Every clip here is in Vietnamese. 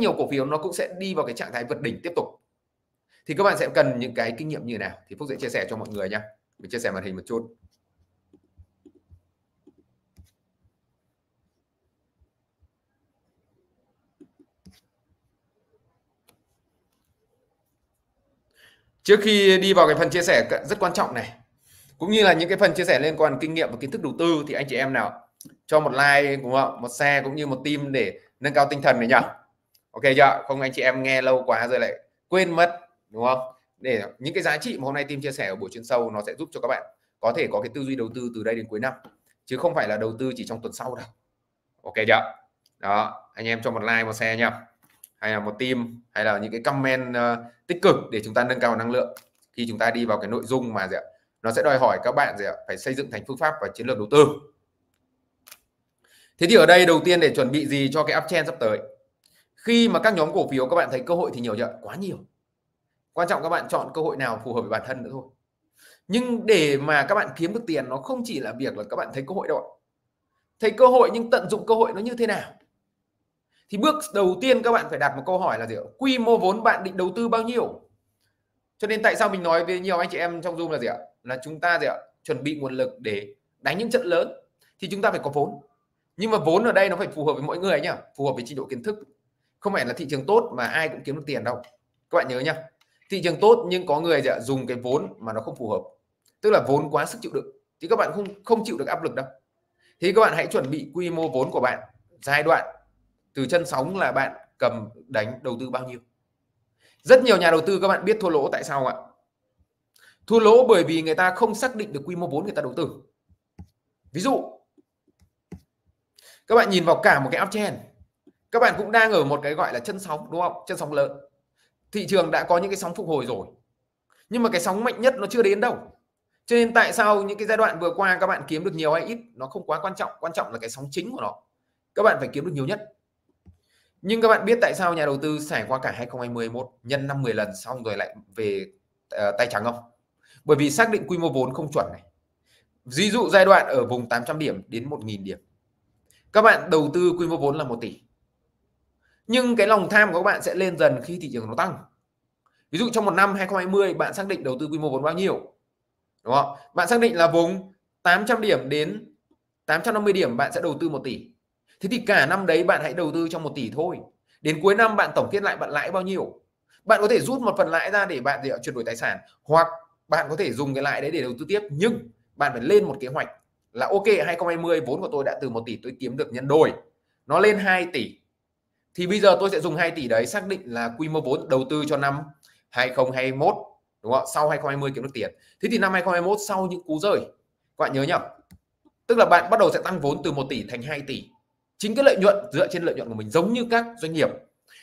nhiều cổ phiếu nó cũng sẽ đi vào cái trạng thái vượt đỉnh tiếp tục. Thì các bạn sẽ cần những cái kinh nghiệm như nào? Thì Phúc sẽ chia sẻ cho mọi người nha mình chia sẻ màn hình một chút. Trước khi đi vào cái phần chia sẻ rất quan trọng này, cũng như là những cái phần chia sẻ liên quan kinh nghiệm và kiến thức đầu tư, thì anh chị em nào cho một like, đúng không một share cũng như một tim để nâng cao tinh thần này nhỉ ok chưa? Không anh chị em nghe lâu quá rồi lại quên mất đúng không? Để những cái giá trị mà hôm nay team chia sẻ ở buổi chuyên sâu nó sẽ giúp cho các bạn có thể có cái tư duy đầu tư từ đây đến cuối năm. Chứ không phải là đầu tư chỉ trong tuần sau đâu. Ok chưa? Đó anh em cho một like một share nha. Hay là một team hay là những cái comment uh, tích cực để chúng ta nâng cao năng lượng. Khi chúng ta đi vào cái nội dung mà gì ạ? Nó sẽ đòi hỏi các bạn gì ạ? Phải xây dựng thành phương pháp và chiến lược đầu tư. Thế thì ở đây đầu tiên để chuẩn bị gì cho cái uptrend sắp tới? Khi mà các nhóm cổ phiếu các bạn thấy cơ hội thì nhiều chưa quá nhiều. Quan trọng các bạn chọn cơ hội nào phù hợp với bản thân nữa thôi. Nhưng để mà các bạn kiếm được tiền, nó không chỉ là việc là các bạn thấy cơ hội đâu thấy cơ hội nhưng tận dụng cơ hội nó như thế nào? Thì bước đầu tiên các bạn phải đặt một câu hỏi là gì quy mô vốn bạn định đầu tư bao nhiêu? Cho nên tại sao mình nói với nhiều anh chị em trong zoom là gì ạ? Là chúng ta gì ạ? Chuẩn bị nguồn lực để đánh những trận lớn thì chúng ta phải có vốn. Nhưng mà vốn ở đây nó phải phù hợp với mỗi người nhá, phù hợp với trình độ kiến thức không phải là thị trường tốt mà ai cũng kiếm được tiền đâu. Các bạn nhớ nhá. Thị trường tốt nhưng có người dạ, dùng cái vốn mà nó không phù hợp. Tức là vốn quá sức chịu đựng. Thì các bạn không không chịu được áp lực đâu. Thì các bạn hãy chuẩn bị quy mô vốn của bạn. Giai đoạn từ chân sóng là bạn cầm đánh đầu tư bao nhiêu. Rất nhiều nhà đầu tư các bạn biết thua lỗ tại sao ạ? Thua lỗ bởi vì người ta không xác định được quy mô vốn người ta đầu tư. Ví dụ các bạn nhìn vào cả một cái uptrend các bạn cũng đang ở một cái gọi là chân sóng đúng không? Chân sóng lớn. Thị trường đã có những cái sóng phục hồi rồi. Nhưng mà cái sóng mạnh nhất nó chưa đến đâu. Cho nên tại sao những cái giai đoạn vừa qua các bạn kiếm được nhiều hay ít nó không quá quan trọng. Quan trọng là cái sóng chính của nó. Các bạn phải kiếm được nhiều nhất. Nhưng các bạn biết tại sao nhà đầu tư trải qua cả 2021 nhân 5 10 lần xong rồi lại về uh, tay trắng không? Bởi vì xác định quy mô vốn không chuẩn này. Ví dụ giai đoạn ở vùng 800 điểm đến 1.000 điểm. Các bạn đầu tư quy mô vốn là 1 tỷ nhưng cái lòng tham của các bạn sẽ lên dần khi thị trường nó tăng. Ví dụ trong một năm 2020 bạn xác định đầu tư quy mô vốn bao nhiêu? Đúng không? Bạn xác định là vùng 800 điểm đến 850 điểm bạn sẽ đầu tư 1 tỷ. Thế thì cả năm đấy bạn hãy đầu tư trong 1 tỷ thôi. Đến cuối năm bạn tổng kết lại bạn lãi bao nhiêu? Bạn có thể rút một phần lãi ra để bạn để chuyển đổi tài sản. Hoặc bạn có thể dùng cái lãi đấy để đầu tư tiếp. Nhưng bạn phải lên một kế hoạch là, ok 2020 vốn của tôi đã từ 1 tỷ tôi kiếm được nhân đôi. Nó lên 2 tỷ thì bây giờ tôi sẽ dùng 2 tỷ đấy xác định là quy mô vốn đầu tư cho năm 2021 đúng không sau 2020 kiếm được tiền. Thế thì năm 2021 sau những cú rơi, các bạn nhớ nhá. Tức là bạn bắt đầu sẽ tăng vốn từ 1 tỷ thành 2 tỷ. Chính cái lợi nhuận dựa trên lợi nhuận của mình giống như các doanh nghiệp.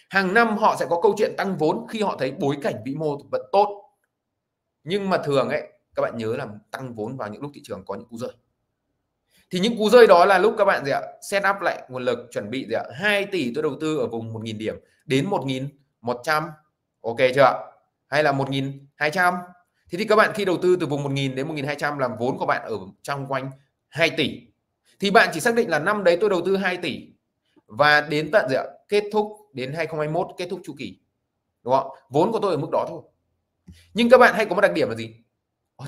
Hàng năm họ sẽ có câu chuyện tăng vốn khi họ thấy bối cảnh vĩ mô vẫn tốt. Nhưng mà thường ấy, các bạn nhớ là tăng vốn vào những lúc thị trường có những cú rơi thì những cú rơi đó là lúc các bạn gì ạ? Set up lại nguồn lực, chuẩn bị gì ạ? 2 tỷ tôi đầu tư ở vùng 1.000 điểm đến 1.100 ok chưa ạ? Hay là 1.200 thế thì các bạn khi đầu tư từ vùng 1.000 đến 1.200 làm vốn của bạn ở trong quanh 2 tỷ. Thì bạn chỉ xác định là năm đấy tôi đầu tư 2 tỷ. Và đến tận gì ạ? Kết thúc đến 2021 kết thúc chu kỳ. Đúng không vốn của tôi ở mức đó thôi. Nhưng các bạn hay có một đặc điểm là gì?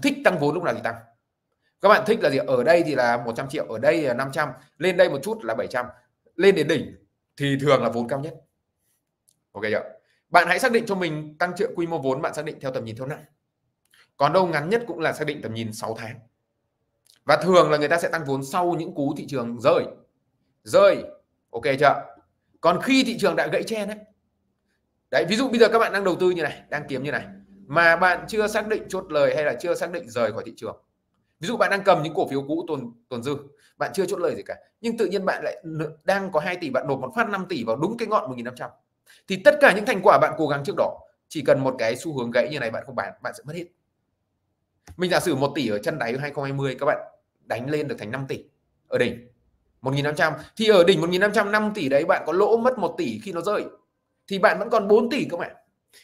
Thích tăng vốn lúc nào thì tăng các bạn thích là gì? Ở đây thì là 100 triệu, ở đây là 500 lên đây một chút là 700 lên đến đỉnh thì thường là vốn cao nhất. Ok chưa? Bạn hãy xác định cho mình tăng trưởng quy mô vốn, bạn xác định theo tầm nhìn theo năm. Còn đâu ngắn nhất cũng là xác định tầm nhìn 6 tháng. Và thường là người ta sẽ tăng vốn sau những cú thị trường rơi. Rơi. Ok chưa? Còn khi thị trường đã gãy chen đấy đấy, ví dụ bây giờ các bạn đang đầu tư như này, đang kiếm như này, mà bạn chưa xác định chốt lời hay là chưa xác định rời khỏi thị trường ví dụ bạn đang cầm những cổ phiếu cũ tồn tồn dư, bạn chưa chốt lời gì cả, nhưng tự nhiên bạn lại đang có 2 tỷ, bạn nộp một phát 5 tỷ vào đúng cái ngọn 1500 thì tất cả những thành quả bạn cố gắng trước đó, chỉ cần một cái xu hướng gãy như này bạn không bán, bạn sẽ mất hết. Mình giả sử 1 tỷ ở chân đáy 2020 các bạn đánh lên được thành 5 tỷ ở đỉnh 1.500 thì ở đỉnh 1.500 5 tỷ đấy bạn có lỗ mất 1 tỷ khi nó rơi, thì bạn vẫn còn 4 tỷ các bạn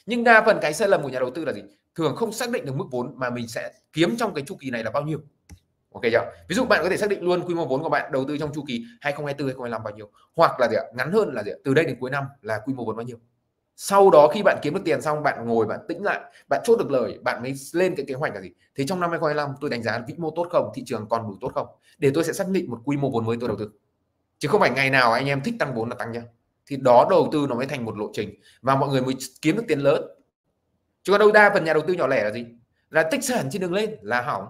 nhưng đa phần cái sai lầm của nhà đầu tư là gì? Thường không xác định được mức vốn mà mình sẽ kiếm trong cái chu kỳ này là bao nhiêu. Ok chưa? Ví dụ bạn có thể xác định luôn quy mô vốn của bạn đầu tư trong chu kỳ 2024 2025 bao nhiêu, hoặc là gì ạ? ngắn hơn là gì ạ? từ đây đến cuối năm là quy mô vốn bao nhiêu. Sau đó khi bạn kiếm được tiền xong, bạn ngồi, bạn tĩnh lại, bạn chốt được lời, bạn mới lên cái kế hoạch là gì? Thế trong năm 2025 tôi đánh giá vĩ mô tốt không? Thị trường còn đủ tốt không? Để tôi sẽ xác định một quy mô vốn mới tôi đầu tư. Chứ không phải ngày nào anh em thích tăng vốn là tăng nhá thì đó đầu tư nó mới thành một lộ trình và mọi người mới kiếm được tiền lớn. Chứ còn đâu đa phần nhà đầu tư nhỏ lẻ là gì? Là tích sản trên đường lên, là hỏng.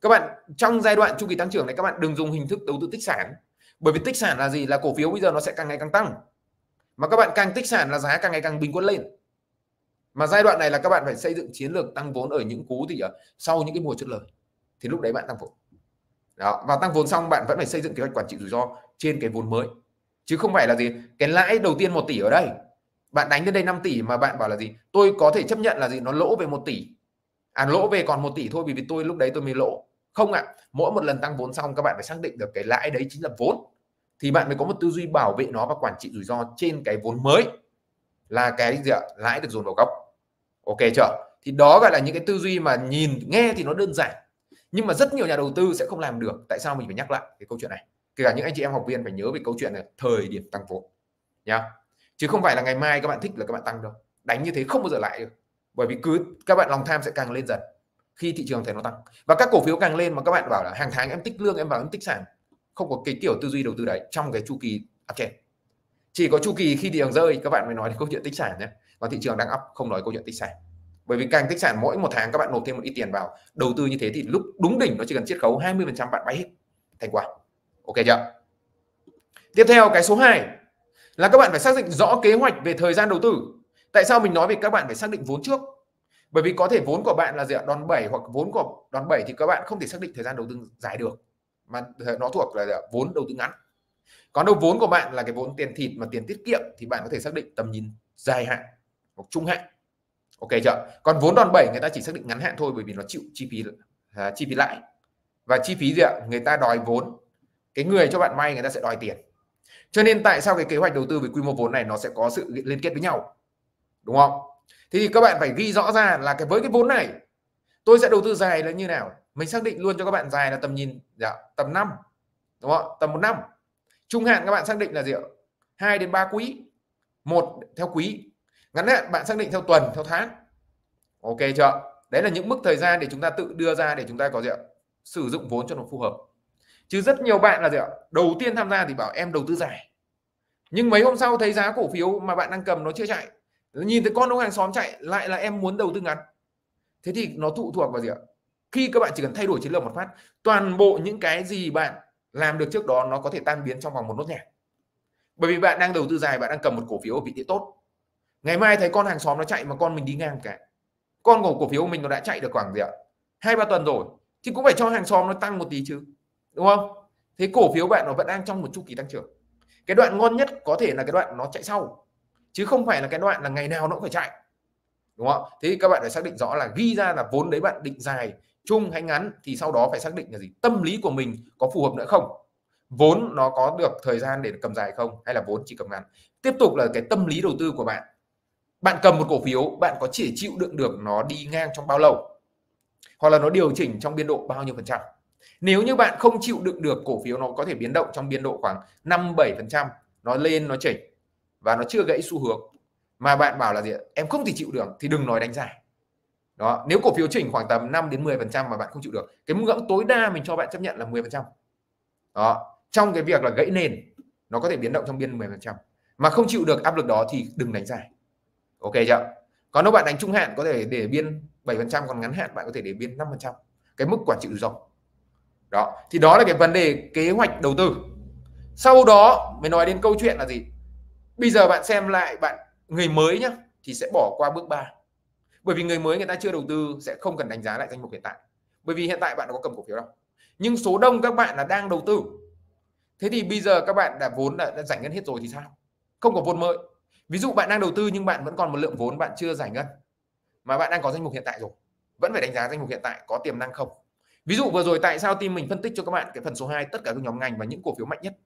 Các bạn, trong giai đoạn chu kỳ tăng trưởng này, các bạn đừng dùng hình thức đầu tư tích sản. Bởi vì tích sản là gì? Là cổ phiếu bây giờ nó sẽ càng ngày càng tăng. Mà các bạn càng tích sản là giá càng ngày càng bình quân lên. Mà giai đoạn này là các bạn phải xây dựng chiến lược tăng vốn ở những cú thì ở sau những cái mùa chốt lời, thì lúc đấy bạn tăng vốn. Đó, và tăng vốn xong bạn vẫn phải xây dựng kế hoạch quản trị rủi ro trên cái vốn mới chứ không phải là gì cái lãi đầu tiên một tỷ ở đây. Bạn đánh đến đây 5 tỷ mà bạn bảo là gì? Tôi có thể chấp nhận là gì? Nó lỗ về một tỷ. À lỗ về còn một tỷ thôi vì vì tôi lúc đấy tôi mới lỗ. Không ạ à, mỗi một lần tăng vốn xong các bạn phải xác định được cái lãi đấy chính là vốn. Thì bạn mới có một tư duy bảo vệ nó và quản trị rủi ro trên cái vốn mới. Là cái gì ạ? Lãi được dồn vào gốc. Ok chưa? Thì đó gọi là những cái tư duy mà nhìn nghe thì nó đơn giản. Nhưng mà rất nhiều nhà đầu tư sẽ không làm được. Tại sao mình phải nhắc lại cái câu chuyện này? Kể cả những anh chị em học viên phải nhớ về câu chuyện này thời điểm tăng vốn, nhá. Chứ không phải là ngày mai các bạn thích là các bạn tăng đâu. Đánh như thế không bao giờ lại được. Bởi vì cứ các bạn lòng tham sẽ càng lên dần khi thị trường thấy nó tăng. Và các cổ phiếu càng lên mà các bạn bảo là hàng tháng em tích lương, em vào em tích sản. Không có cái kiểu tư duy đầu tư đấy trong cái chu kỳ uptrend chỉ có chu kỳ khi thị trường rơi, các bạn mới nói đến câu chuyện tích sản nhé và thị trường đang up, không nói câu chuyện tích sản. Bởi vì càng tích sản mỗi một tháng các bạn nộp thêm một ít tiền vào, đầu tư như thế thì lúc đúng đỉnh nó chỉ cần chiết khấu 20% bạn bay hết. Thành quả ok chưa? Tiếp theo cái số 2 là các bạn phải xác định rõ kế hoạch về thời gian đầu tư. Tại sao mình nói về các bạn phải xác định vốn trước? Bởi vì có thể vốn của bạn là gì ạ? Đòn 7 hoặc vốn của đòn 7 thì các bạn không thể xác định thời gian đầu tư dài được mà nó thuộc là vốn đầu tư ngắn. Còn đâu vốn của bạn là cái vốn tiền thịt mà tiền tiết kiệm thì bạn có thể xác định tầm nhìn dài hạn hoặc trung hạn. Ok chưa? Còn vốn đòn 7 người ta chỉ xác định ngắn hạn thôi bởi vì nó chịu chi phí à, chi phí lãi. Và chi phí gì ạ? Người ta đòi vốn cái người cho bạn vay người ta sẽ đòi tiền. Cho nên tại sao cái kế hoạch đầu tư về quy mô vốn này nó sẽ có sự liên kết với nhau? Đúng không? Thì các bạn phải ghi rõ ra là cái với cái vốn này tôi sẽ đầu tư dài là như nào? Mình xác định luôn cho các bạn dài là tầm nhìn dạ, tầm năm đúng không? Tầm một năm. Trung hạn các bạn xác định là gì ạ? Hai đến ba quý. Một theo quý. Ngắn hạn bạn xác định theo tuần theo tháng. Ok chưa? Đấy là những mức thời gian để chúng ta tự đưa ra để chúng ta có gì ạ? Sử dụng vốn cho nó phù hợp chứ rất nhiều bạn là gì ạ? Đầu tiên tham gia thì bảo em đầu tư dài. Nhưng mấy hôm sau thấy giá cổ phiếu mà bạn đang cầm nó chưa chạy. Nhìn thấy con ông hàng xóm chạy, lại là em muốn đầu tư ngắn. Thế thì nó thụ thuộc vào gì ạ? Khi các bạn chỉ cần thay đổi chiến lược một phát, toàn bộ những cái gì bạn làm được trước đó nó có thể tan biến trong vòng một nốt nhạc. Bởi vì bạn đang đầu tư dài, bạn đang cầm một cổ phiếu ở vị thế tốt. Ngày mai thấy con hàng xóm nó chạy mà con mình đi ngang cả. Con của cổ phiếu của mình nó đã chạy được khoảng gì ạ? Hai ba tuần rồi. Thì cũng phải cho hàng xóm nó tăng một tí chứ đúng không? Thế cổ phiếu bạn nó vẫn đang trong một chu kỳ tăng trưởng. Cái đoạn ngon nhất có thể là cái đoạn nó chạy sau, chứ không phải là cái đoạn là ngày nào nó cũng phải chạy. Đúng không? Thế các bạn phải xác định rõ là ghi ra là vốn đấy bạn định dài chung hay ngắn thì sau đó phải xác định là gì? Tâm lý của mình có phù hợp nữa không? Vốn nó có được thời gian để cầm dài không? Hay là vốn chỉ cầm ngắn? Tiếp tục là cái tâm lý đầu tư của bạn. Bạn cầm một cổ phiếu, bạn có chỉ chịu đựng được nó đi ngang trong bao lâu? Hoặc là nó điều chỉnh trong biên độ bao nhiêu phần trăm? Nếu như bạn không chịu đựng được cổ phiếu nó có thể biến động trong biên độ khoảng 5 7 phần trăm, nó lên, nó chỉnh và nó chưa gãy xu hướng. Mà bạn bảo là gì em không thể chịu được thì đừng nói đánh giải. Đó, nếu cổ phiếu chỉnh khoảng tầm 5 đến 10 phần trăm mà bạn không chịu được, cái ngưỡng tối đa mình cho bạn chấp nhận là 10 phần trăm. Đó, trong cái việc là gãy nền, nó có thể biến động trong biên 10 phần trăm. Mà không chịu được áp lực đó thì đừng đánh giải. Ok chưa? Còn nếu bạn đánh trung hạn có thể để biên 7 phần trăm, còn ngắn hạn bạn có thể để biên 5 phần trăm. Cái mức quản trị rủi ro đó thì đó là cái vấn đề kế hoạch đầu tư. Sau đó mới nói đến câu chuyện là gì? Bây giờ bạn xem lại bạn người mới nhá thì sẽ bỏ qua bước 3 bởi vì người mới người ta chưa đầu tư sẽ không cần đánh giá lại danh mục hiện tại. Bởi vì hiện tại bạn có cầm cổ phiếu đâu. Nhưng số đông các bạn là đang đầu tư. Thế thì bây giờ các bạn đã vốn đã, đã giải ngân hết rồi thì sao? Không có vốn mới. Ví dụ bạn đang đầu tư nhưng bạn vẫn còn một lượng vốn bạn chưa giải ngân mà bạn đang có danh mục hiện tại rồi vẫn phải đánh giá danh mục hiện tại có tiềm năng không? Ví dụ vừa rồi tại sao team mình phân tích cho các bạn cái phần số 2 tất cả các nhóm ngành và những cổ phiếu mạnh nhất?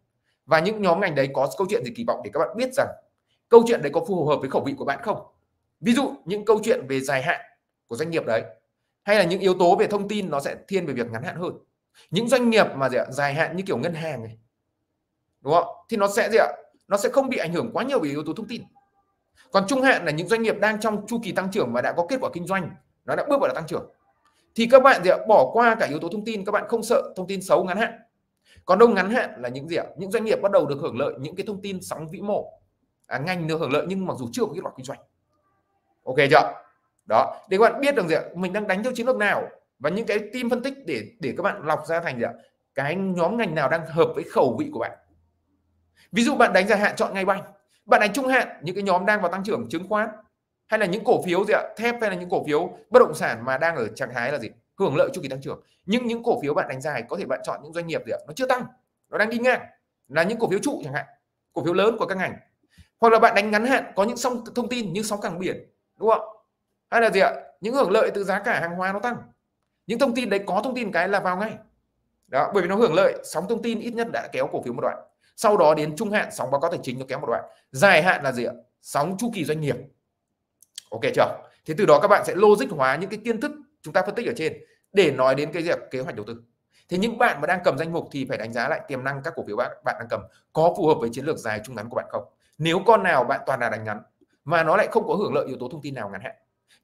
Và những nhóm ngành đấy có câu chuyện gì kỳ vọng để các bạn biết rằng câu chuyện đấy có phù hợp với khẩu vị của bạn không? Ví dụ những câu chuyện về dài hạn của doanh nghiệp đấy, hay là những yếu tố về thông tin nó sẽ thiên về việc ngắn hạn hơn. Những doanh nghiệp mà gì ạ, dài hạn như kiểu ngân hàng này, đúng không? Thì nó sẽ gì ạ, nó sẽ không bị ảnh hưởng quá nhiều về yếu tố thông tin. Còn trung hạn là những doanh nghiệp đang trong chu kỳ tăng trưởng và đã có kết quả kinh doanh, nó đã bước vào tăng trưởng thì các bạn gì ạ? Bỏ qua cả yếu tố thông tin các bạn không sợ thông tin xấu ngắn hạn. Còn đâu ngắn hạn là những gì ạ? Những doanh nghiệp bắt đầu được hưởng lợi những cái thông tin sóng vĩ mô. À, ngành được hưởng lợi nhưng mặc dù chưa có kết quả kinh doanh. Ok chưa? Đó. Để các bạn biết được gì ạ? Mình đang đánh theo chiến lược nào và những cái team phân tích để để các bạn lọc ra thành gì ạ? Cái nhóm ngành nào đang hợp với khẩu vị của bạn. Ví dụ bạn đánh dài hạn chọn ngay banh. Bạn đánh trung hạn những cái nhóm đang vào tăng trưởng chứng khoán hay là những cổ phiếu gì ạ? Thép hay là những cổ phiếu bất động sản mà đang ở trạng thái là gì? Hưởng lợi chu kỳ tăng trưởng. Nhưng những cổ phiếu bạn đánh dài có thể bạn chọn những doanh nghiệp gì ạ? Nó chưa tăng. Nó đang đi ngang. Là những cổ phiếu trụ chẳng hạn. Cổ phiếu lớn của các ngành. Hoặc là bạn đánh ngắn hạn, có những sóng thông tin như sóng cảng biển, đúng không? Hay là gì ạ? Những hưởng lợi từ giá cả hàng hóa nó tăng. Những thông tin đấy có thông tin cái là vào ngay. Đó, bởi vì nó hưởng lợi, sóng thông tin ít nhất đã kéo cổ phiếu một đoạn. Sau đó đến trung hạn, sóng báo cáo tài chính nó kéo một đoạn. Dài hạn là gì ạ? Sóng chu kỳ doanh nghiệp ok chưa? Thế từ đó các bạn sẽ logic hóa những cái kiến thức chúng ta phân tích ở trên để nói đến cái việc kế hoạch đầu tư. Thế những bạn mà đang cầm danh mục thì phải đánh giá lại tiềm năng các cổ phiếu bạn bạn đang cầm có phù hợp với chiến lược dài, trung ngắn của bạn không? Nếu con nào bạn toàn là đánh ngắn mà nó lại không có hưởng lợi yếu tố thông tin nào ngắn hạn,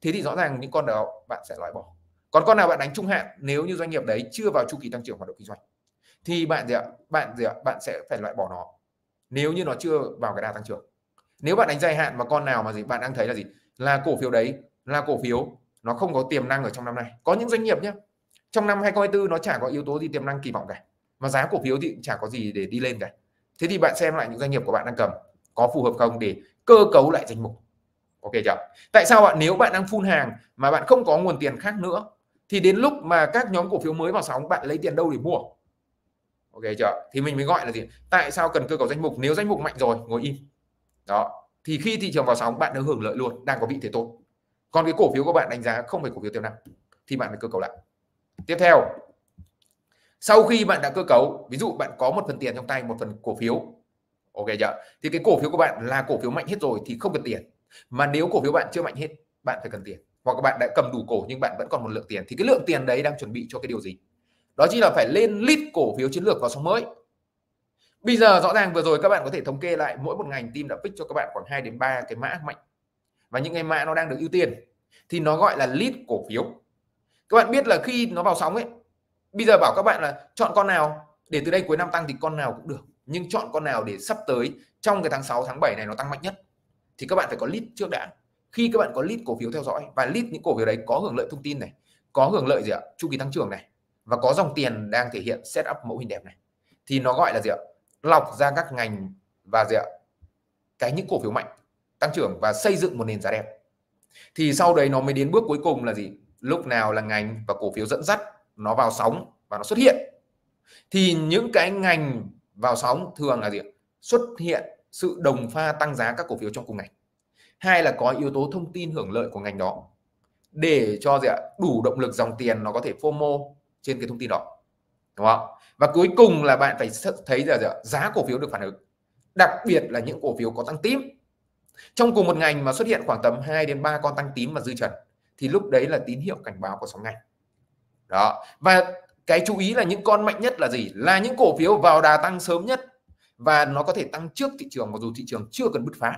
thế thì rõ ràng những con đó bạn sẽ loại bỏ. Còn con nào bạn đánh trung hạn, nếu như doanh nghiệp đấy chưa vào chu kỳ tăng trưởng hoạt động kinh doanh, thì bạn gì ạ? Bạn gì ạ? Bạn sẽ phải loại bỏ nó. Nếu như nó chưa vào cái đà tăng trưởng. Nếu bạn đánh dài hạn mà con nào mà gì, bạn đang thấy là gì? Là cổ phiếu đấy, là cổ phiếu, nó không có tiềm năng ở trong năm nay. Có những doanh nghiệp nhé trong năm 2024 nó chả có yếu tố gì tiềm năng kỳ vọng cả, mà giá cổ phiếu thì chả có gì để đi lên cả. Thế thì bạn xem lại những doanh nghiệp của bạn đang cầm, có phù hợp không để cơ cấu lại danh mục. Ok chưa? Tại sao ạ? Nếu bạn đang phun hàng mà bạn không có nguồn tiền khác nữa, thì đến lúc mà các nhóm cổ phiếu mới vào sóng, bạn lấy tiền đâu để mua? Ok chưa? Thì mình mới gọi là gì? Tại sao cần cơ cấu danh mục? Nếu danh mục mạnh rồi, ngồi im. Đó thì khi thị trường vào sóng, bạn được hưởng lợi luôn, đang có vị thế tốt. Còn cái cổ phiếu của bạn đánh giá không phải cổ phiếu tiềm năng thì bạn phải cơ cấu lại. Tiếp theo, sau khi bạn đã cơ cấu, ví dụ bạn có một phần tiền trong tay, một phần cổ phiếu, ok chưa? Thì cái cổ phiếu của bạn là cổ phiếu mạnh hết rồi thì không cần tiền. Mà nếu cổ phiếu bạn chưa mạnh hết, bạn phải cần tiền. Hoặc các bạn đã cầm đủ cổ nhưng bạn vẫn còn một lượng tiền, thì cái lượng tiền đấy đang chuẩn bị cho cái điều gì? Đó chính là phải lên list cổ phiếu chiến lược vào sóng mới bây giờ rõ ràng vừa rồi các bạn có thể thống kê lại, mỗi một ngành team đã pick cho các bạn khoảng 2 đến 3 cái mã mạnh. Và những cái mã nó đang được ưu tiên thì nó gọi là lead cổ phiếu. Các bạn biết là khi nó vào sóng ấy, bây giờ bảo các bạn là chọn con nào, để từ đây cuối năm tăng thì con nào cũng được. Nhưng chọn con nào để sắp tới trong cái tháng 6 tháng 7 này nó tăng mạnh nhất thì các bạn phải có lead trước đã. Khi các bạn có lead cổ phiếu theo dõi và lead những cổ phiếu đấy có hưởng lợi thông tin này, có hưởng lợi gì ạ? Chu kỳ tăng trưởng này và có dòng tiền đang thể hiện set up mẫu hình đẹp này thì nó gọi là gì ạ? Lọc ra các ngành và gì ạ? Cái những cổ phiếu mạnh, tăng trưởng và xây dựng một nền giá đẹp. Thì sau đấy nó mới đến bước cuối cùng là gì? Lúc nào là ngành và cổ phiếu dẫn dắt nó vào sóng và nó xuất hiện. Thì những cái ngành vào sóng thường là gì xuất hiện sự đồng pha tăng giá các cổ phiếu trong cùng ngành hai là có yếu tố thông tin hưởng lợi của ngành đó để cho gì ạ? Đủ động lực dòng tiền nó có thể FOMO trên cái thông tin đó đúng không? Và cuối cùng là bạn phải thấy là giá cổ phiếu được phản ứng. Đặc biệt là những cổ phiếu có tăng tím. Trong cùng một ngành mà xuất hiện khoảng tầm 2 đến 3 con tăng tím mà dư trần thì lúc đấy là tín hiệu cảnh báo của sóng ngành. Đó. Và cái chú ý là những con mạnh nhất là gì? Là những cổ phiếu vào đà tăng sớm nhất. Và nó có thể tăng trước thị trường, mặc dù thị trường chưa cần bứt phá.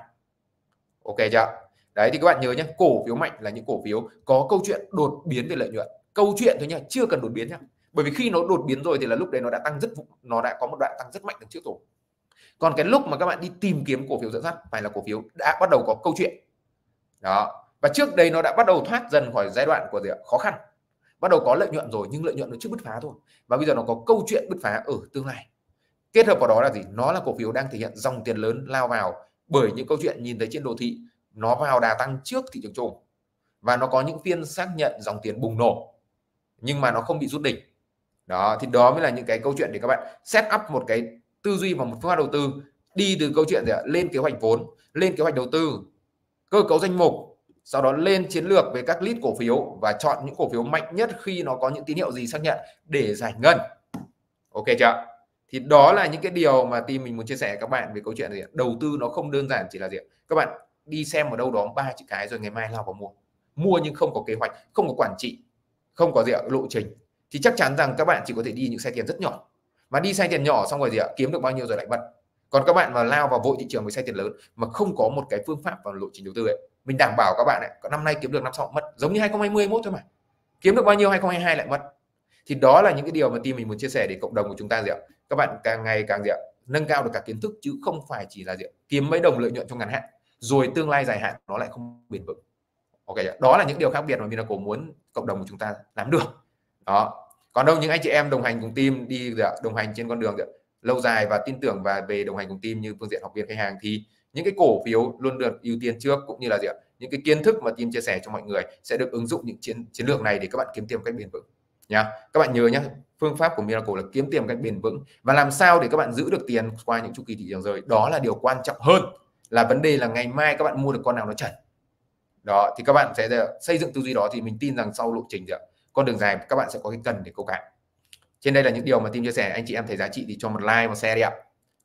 Ok chưa đấy, thì các bạn nhớ nhé cổ phiếu mạnh là những cổ phiếu có câu chuyện đột biến về lợi nhuận. Câu chuyện thôi nhá, chưa cần đột biến nhá bởi vì khi nó đột biến rồi thì là lúc đấy nó đã tăng rất nó đã có một đoạn tăng rất mạnh từ trước rồi. Còn cái lúc mà các bạn đi tìm kiếm cổ phiếu dẫn dắt phải là cổ phiếu đã bắt đầu có câu chuyện. Đó. Và trước đây nó đã bắt đầu thoát dần khỏi giai đoạn của gì ạ? khó khăn. Bắt đầu có lợi nhuận rồi, nhưng lợi nhuận nó chưa bứt phá thôi. Và bây giờ nó có câu chuyện bứt phá ở tương lai. Kết hợp vào đó là gì? Nó là cổ phiếu đang thể hiện dòng tiền lớn lao vào bởi những câu chuyện nhìn thấy trên đồ thị. Nó vào đà tăng trước thị trường chung. Và nó có những phiên xác nhận dòng tiền bùng nổ. Nhưng mà nó không bị rút đỉnh đó, thì đó mới là những cái câu chuyện để các bạn set up một cái tư duy và một phương pháp đầu tư, đi từ câu chuyện gì ạ? Lên kế hoạch vốn, lên kế hoạch đầu tư, cơ cấu danh mục, sau đó lên chiến lược về các list cổ phiếu và chọn những cổ phiếu mạnh nhất khi nó có những tín hiệu gì xác nhận để giải ngân. Ok chưa thì đó là những cái điều mà team mình muốn chia sẻ các bạn về câu chuyện gì đầu tư nó không đơn giản chỉ là gì các bạn đi xem ở đâu đó ba chữ cái rồi ngày mai lao vào mua. Mua nhưng không có kế hoạch, không có quản trị, không có gì lộ trình thì chắc chắn rằng các bạn chỉ có thể đi những xe tiền rất nhỏ. Và đi xe tiền nhỏ xong rồi gì ạ? Kiếm được bao nhiêu rồi lại mất. Còn các bạn mà lao vào vội thị trường với xe tiền lớn mà không có một cái phương pháp và lộ trình đầu tư ấy, mình đảm bảo các bạn ấy, có năm nay kiếm được năm sau mất. Giống như 2021 thôi mà. Kiếm được bao nhiêu 2022 lại mất. Thì đó là những cái điều mà team mình muốn chia sẻ để cộng đồng của chúng ta gì ạ? Các bạn càng ngày càng gì ạ? Nâng cao được cả kiến thức chứ không phải chỉ là gì ạ? kiếm mấy đồng lợi nhuận trong ngắn hạn, rồi tương lai dài hạn nó lại không bền vững. Ok đó là những điều khác biệt mà Vinaco muốn cộng đồng của chúng ta làm được. Đó còn đâu, những anh chị em đồng hành cùng team đi dạ, đồng hành trên con đường dạ, lâu dài và tin tưởng và về đồng hành cùng team như phương diện học viên, khách hàng, thì những cái cổ phiếu luôn được ưu tiên trước cũng như là gì ạ những cái kiến thức mà team chia sẻ cho mọi người sẽ được ứng dụng những chiến chiến lược này để các bạn kiếm tiền cách bền vững. Nha các bạn nhớ nhé phương pháp của Miracle là kiếm tiền cách bền vững và làm sao để các bạn giữ được tiền qua những chu kỳ thị trường rồi đó là điều quan trọng hơn là vấn đề là ngày mai các bạn mua được con nào nó chảy. Đó, thì các bạn sẽ xây dựng tư duy đó thì mình tin rằng sau lộ trình gì ạ con đường dài các bạn sẽ có cái cần để câu cạn trên đây là những điều mà team chia sẻ, anh chị em thấy giá trị thì cho một like, một share đi ạ.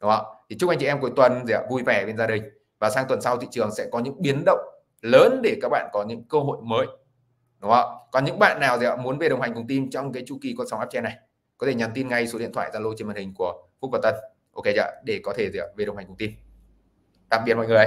Đúng không thì chúc anh chị em cuối tuần gì ạ, vui vẻ bên gia đình. Và sang tuần sau thị trường sẽ có những biến động lớn để các bạn có những cơ hội mới. Đúng không còn những bạn nào gì ạ, muốn về đồng hành cùng team trong cái chu kỳ con sóng uptrend này, có thể nhắn tin ngay số điện thoại zalo trên màn hình của phúc và tân. Ok chưa để có thể gì ạ, về đồng hành cùng team. Tạm biệt mọi người.